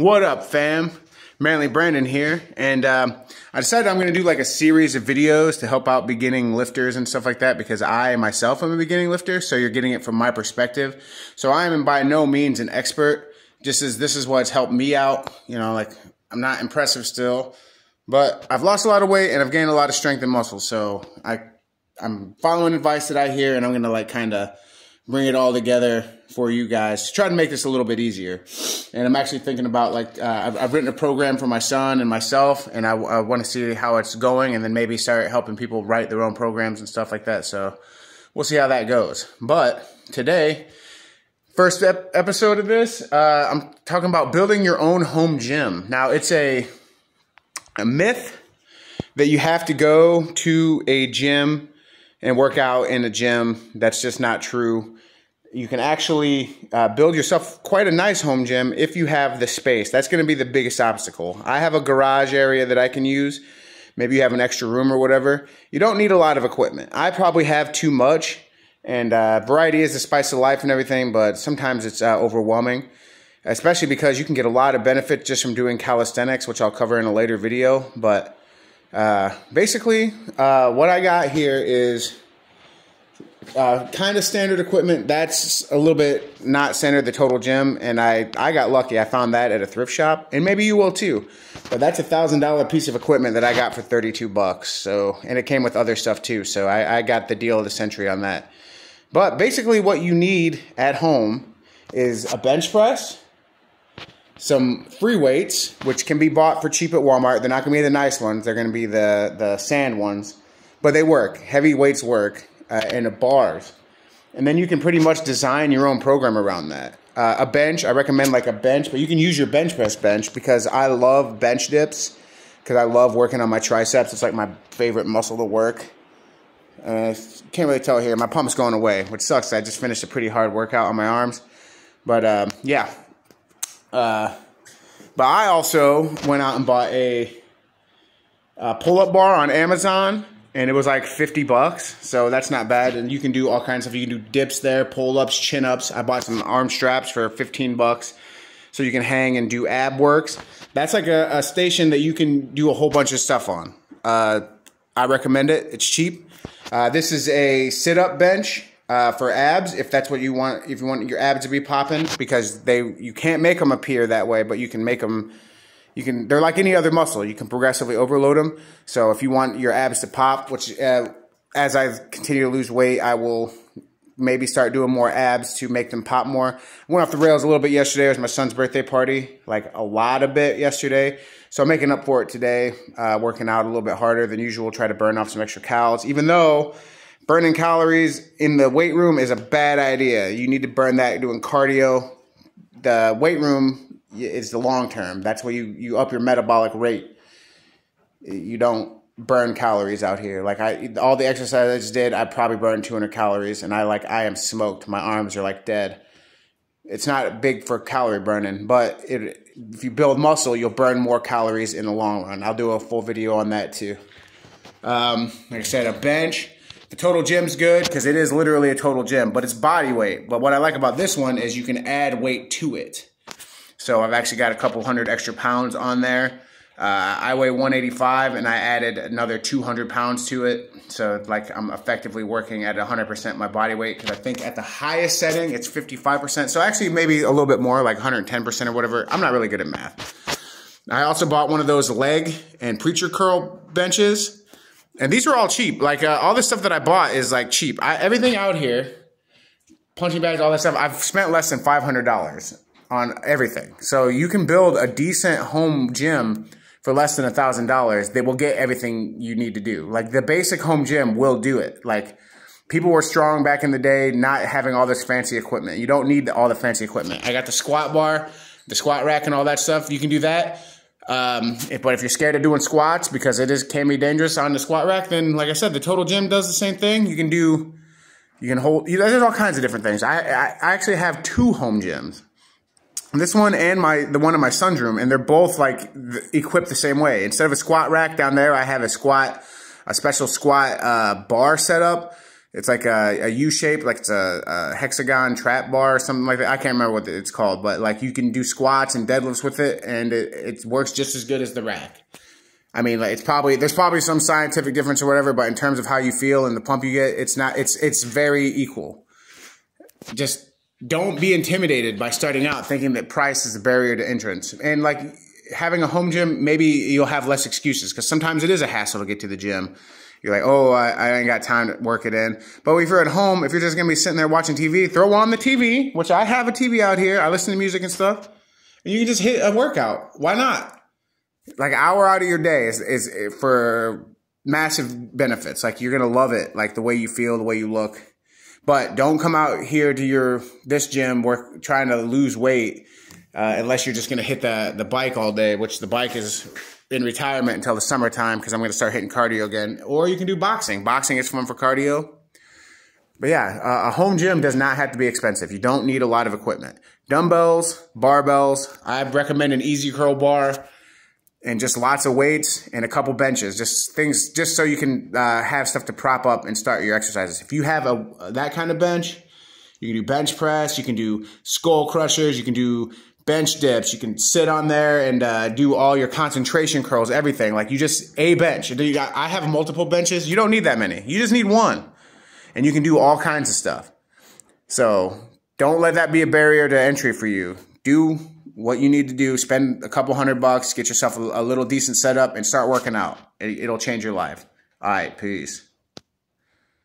What up, fam? Manly Brandon here, and um, I decided I'm going to do like a series of videos to help out beginning lifters and stuff like that because I myself am a beginning lifter, so you're getting it from my perspective. So I am by no means an expert, just as this is what's helped me out. You know, like I'm not impressive still, but I've lost a lot of weight and I've gained a lot of strength and muscle. So I, I'm following advice that I hear, and I'm going to like kind of bring it all together for you guys to try to make this a little bit easier. And I'm actually thinking about like uh, I've, I've, written a program for my son and myself, and I, I want to see how it's going, and then maybe start helping people write their own programs and stuff like that. So we'll see how that goes. But today, first ep episode of this, uh, I'm talking about building your own home gym. Now it's a a myth that you have to go to a gym and work out in a gym. That's just not true you can actually uh, build yourself quite a nice home gym if you have the space. That's going to be the biggest obstacle. I have a garage area that I can use. Maybe you have an extra room or whatever. You don't need a lot of equipment. I probably have too much, and uh, variety is the spice of life and everything, but sometimes it's uh, overwhelming, especially because you can get a lot of benefit just from doing calisthenics, which I'll cover in a later video. But uh, basically, uh, what I got here is uh, kind of standard equipment. That's a little bit not standard the total gym, and I I got lucky. I found that at a thrift shop, and maybe you will too. But that's a thousand dollar piece of equipment that I got for thirty two bucks. So and it came with other stuff too. So I, I got the deal of the century on that. But basically, what you need at home is a bench press, some free weights, which can be bought for cheap at Walmart. They're not going to be the nice ones. They're going to be the the sand ones, but they work. Heavy weights work uh, and a bars. And then you can pretty much design your own program around that. Uh, a bench, I recommend like a bench, but you can use your bench press bench because I love bench dips because I love working on my triceps. It's like my favorite muscle to work. Uh, can't really tell here. My pump's going away, which sucks. I just finished a pretty hard workout on my arms. But um, yeah. Uh, but I also went out and bought a, a pull-up bar on Amazon and it was like 50 bucks so that's not bad and you can do all kinds of stuff. you can do dips there pull-ups chin-ups. I bought some arm straps for 15 bucks so you can hang and do ab works. That's like a, a station that you can do a whole bunch of stuff on. Uh, i recommend it. It's cheap. Uh, this is a sit-up bench uh, for abs if that's what you want if you want your abs to be popping because they you can't make them appear that way but you can make them you can they're like any other muscle. You can progressively overload them so if you want your abs to pop which uh, as i continue to lose weight i will maybe start doing more abs to make them pop more. Went off the rails a little bit yesterday. It was my son's birthday party like a lot of bit yesterday. So i'm making up for it today uh, working out a little bit harder than usual try to burn off some extra calories. Even though burning calories in the weight room is a bad idea you need to burn that doing cardio the weight room is the long term. That's where you, you up your metabolic rate. You don't burn calories out here. Like I, all the exercise I just did, I probably burned 200 calories, and I like I am smoked. My arms are like dead. It's not big for calorie burning, but it, if you build muscle, you'll burn more calories in the long run. I'll do a full video on that too. Um, like I said, a bench. The total gym's good because it is literally a total gym, but it's body weight. But what I like about this one is you can add weight to it. So I've actually got a couple hundred extra pounds on there. Uh, I weigh 185 and I added another 200 pounds to it. So like I'm effectively working at 100% my body weight because I think at the highest setting it's 55%. So actually maybe a little bit more like 110% or whatever. I'm not really good at math. I also bought one of those leg and preacher curl benches. And these are all cheap. Like uh, all the stuff that I bought is like cheap. I, everything out here, punching bags, all that stuff, I've spent less than $500 on everything. So you can build a decent home gym for less than a thousand dollars. They will get everything you need to do. Like the basic home gym will do it. Like people were strong back in the day, not having all this fancy equipment. You don't need all the fancy equipment. I got the squat bar, the squat rack and all that stuff. You can do that. Um, but if you're scared of doing squats because it is can be dangerous on the squat rack, then like I said, the total gym does the same thing. You can do, you can hold, you there's all kinds of different things. I, I, I actually have two home gyms this one and my the one in my son's room, and they're both like equipped the same way. Instead of a squat rack down there, I have a squat, a special squat uh, bar set up It's like a, a U shape, like it's a, a, hexagon trap bar or something like that. I can't remember what it's called, but like you can do squats and deadlifts with it, and it, it works just as good as the rack. I mean, like it's probably there's probably some scientific difference or whatever, but in terms of how you feel and the pump you get, it's not. It's it's very equal. Just don't be intimidated by starting out thinking that price is a barrier to entrance. And like having a home gym, maybe you'll have less excuses because sometimes it is a hassle to get to the gym. You're like, oh, I, I ain't got time to work it in. But if you're at home, if you're just gonna be sitting there watching TV, throw on the TV, which I have a TV out here. I listen to music and stuff, and you can just hit a workout. Why not? Like an hour out of your day is, is for massive benefits. Like you're gonna love it, like the way you feel, the way you look. But don't come out here to your this gym work trying to lose weight uh, unless you're just gonna hit the the bike all day, which the bike is in retirement until the summertime because I'm gonna start hitting cardio again. Or you can do boxing. Boxing is fun for cardio. But yeah, uh, a home gym does not have to be expensive. You don't need a lot of equipment. Dumbbells, barbells. I recommend an EZ curl bar and just lots of weights and a couple benches, just things, just so you can uh, have stuff to prop up and start your exercises. If you have a that kind of bench, you can do bench press, you can do skull crushers, you can do bench dips, you can sit on there and uh, do all your concentration curls, everything. Like you just a bench. Got, I have multiple benches. You don't need that many. You just need one, and you can do all kinds of stuff. So don't let that be a barrier to entry for you. Do what you need to do, spend a couple hundred bucks, get yourself a, a little decent setup, and start working out. It, it'll change your life. All right, peace.